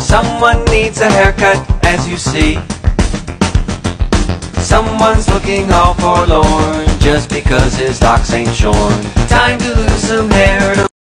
Someone needs a haircut, as you see. Someone's looking all forlorn just because his locks ain't shorn. Time to lose some hair.